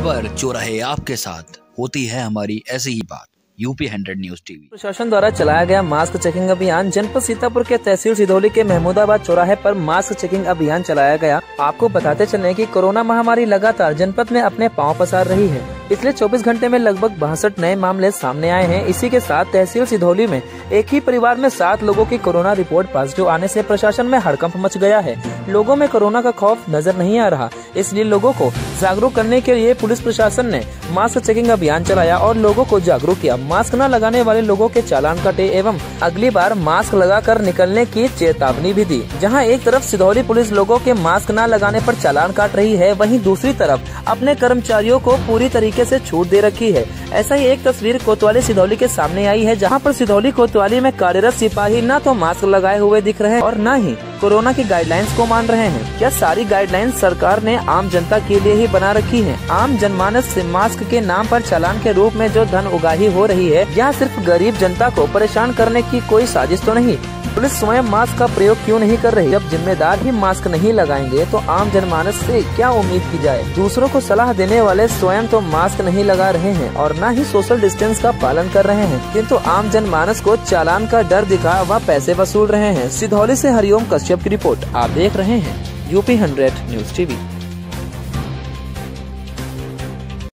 अगर रहे आपके साथ, होती है हमारी ऐसी ही बात, यूपी हंड्रेड न्यूज़ टीवी। प्रशासन द्वारा चलाया गया मास्क चेकिंग अभियान जनपद सीतापुर के तहसील सिदौली के महमूदाबाद चौराहे पर मास्क चेकिंग अभियान चलाया गया। आपको बताते चले कि कोरोना महामारी लगातार जनपद में अपने पाँव पसार रही है। पिछले 24 घंटे में लगभग बासठ नए मामले सामने आए हैं। इसी के साथ तहसील सिधौली में एक ही परिवार में सात लोगों की कोरोना रिपोर्ट पॉजिटिव आने से प्रशासन में हड़कंप मच गया है। लोगों में कोरोना का खौफ नज़र नहीं आ रहा, इसलिए लोगों को जागरूक करने के लिए पुलिस प्रशासन ने मास्क चेकिंग अभियान चलाया और लोगों को जागरूक किया। मास्क न लगाने वाले लोगों के चालान कटे एवं अगली बार मास्क लगाकर निकलने की चेतावनी भी दी। जहाँ एक तरफ़ सिधौली पुलिस लोगों के मास्क न लगाने पर चालान काट रही है, वहीं दूसरी तरफ़ अपने कर्मचारियों को पूरी तरीके से छूट दे रखी है। ऐसा ही एक तस्वीर कोतवाली सिधौली के सामने आई है, जहाँ पर सिधौली कोतवाली में कार्यरत सिपाही न तो मास्क लगाए हुए दिख रहे हैं और न ही कोरोना की गाइडलाइंस को मान रहे हैं। क्या सारी गाइडलाइंस सरकार ने आम जनता के लिए ही बना रखी है? आम जनमानस से मास्क के नाम पर चालान के रूप में जो धन उगाही हो रही है, यह सिर्फ़ गरीब जनता को परेशान करने की कोई साजिश तो नहीं। पुलिस स्वयं मास्क का प्रयोग क्यों नहीं कर रही? जब जिम्मेदार ही मास्क नहीं लगाएँगे तो आम जनमानस से क्या उम्मीद की जाए? दूसरों को सलाह देने वाले स्वयं तो मास्क नहीं लगा रहे हैं और न ही सोशल डिस्टेंस का पालन कर रहे हैं। किंतु आम जनमानस को चालान का डर दिखा व पैसे वसूल रहे हैं। सिधौली से हरिओम कश्यप की रिपोर्ट आप देख रहे हैं। UP hundred news TV.